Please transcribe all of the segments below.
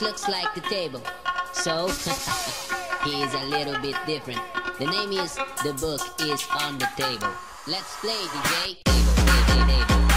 Looks like the table. So, he is a little bit different. The name is The Book is on the Table. Let's play, DJ. Table, table, table.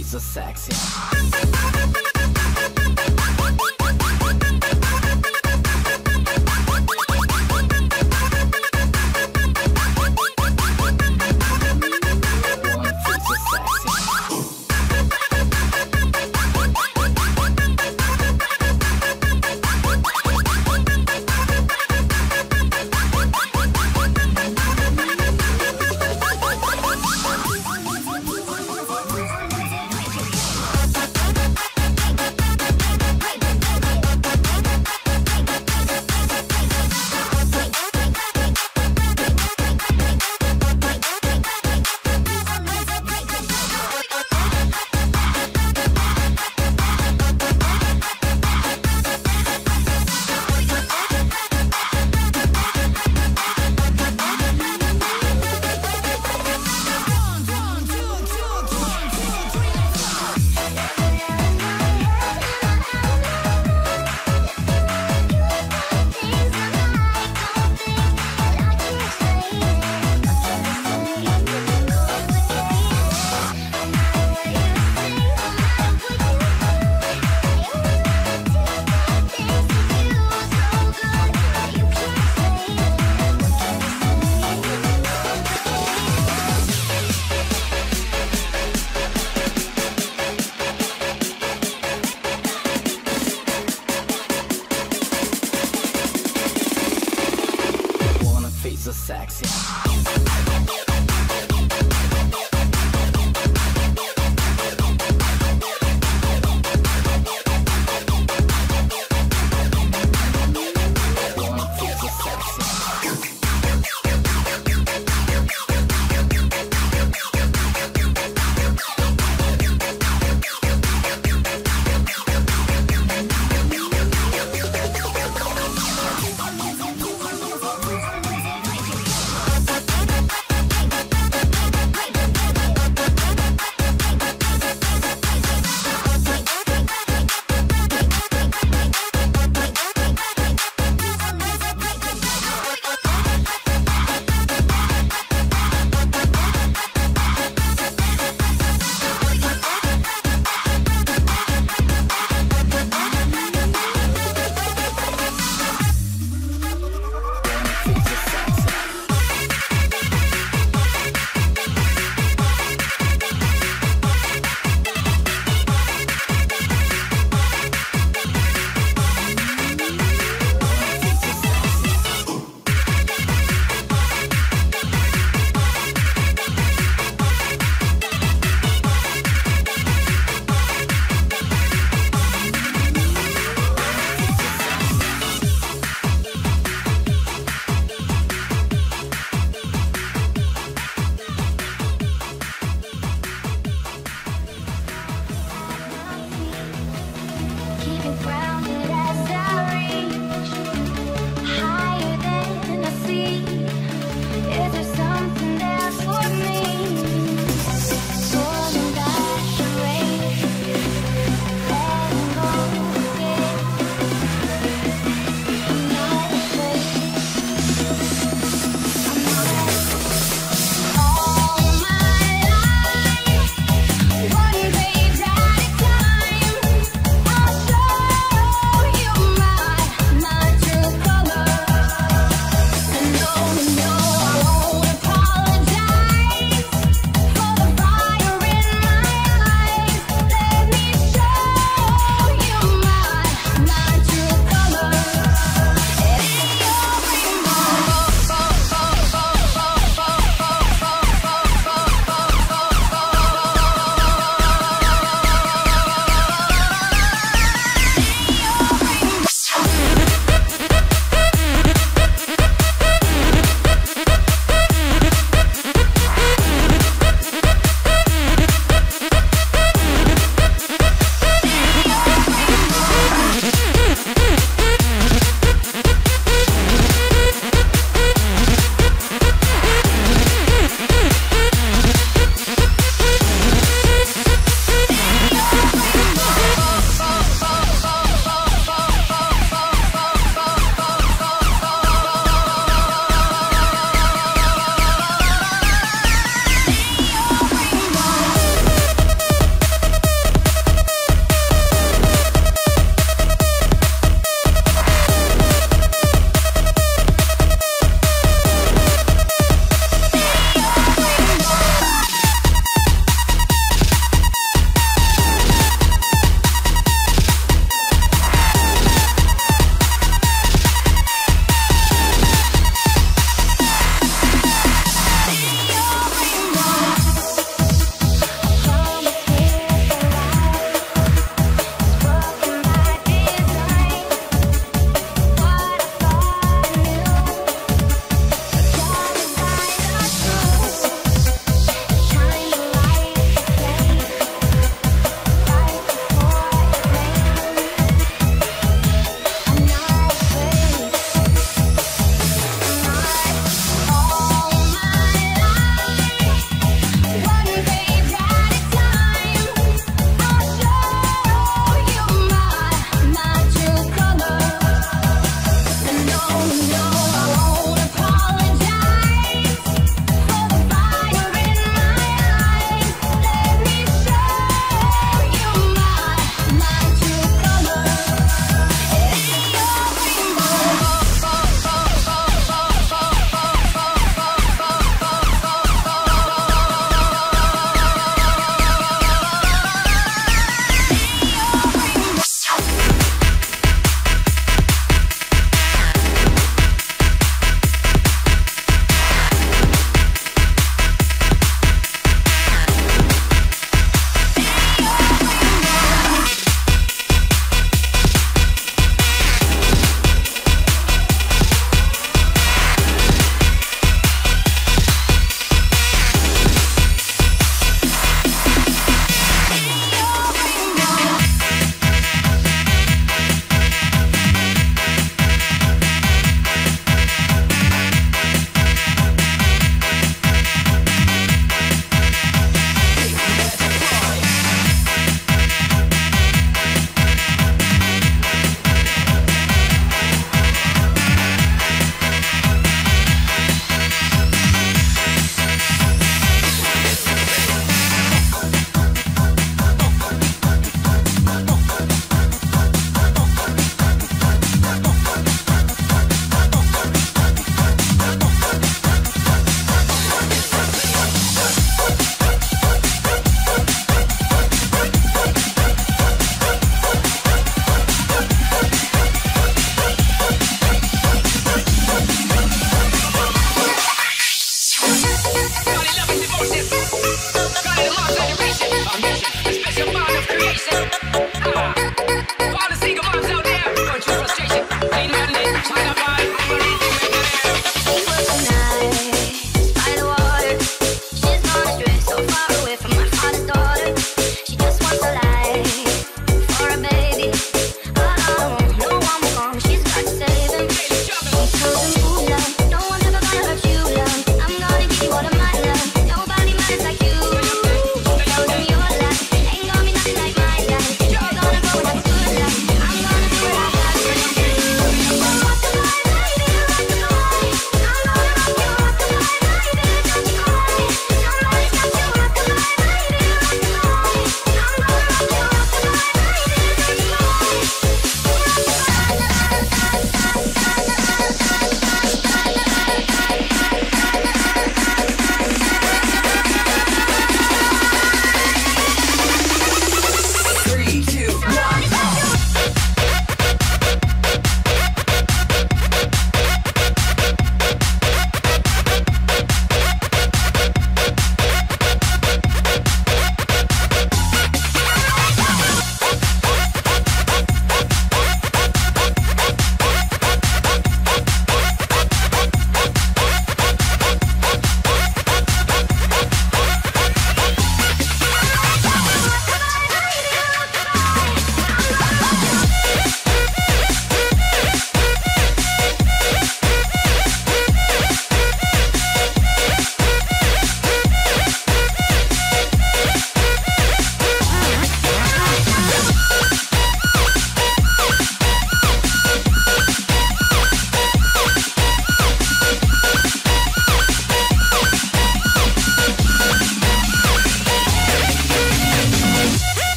always so sexy.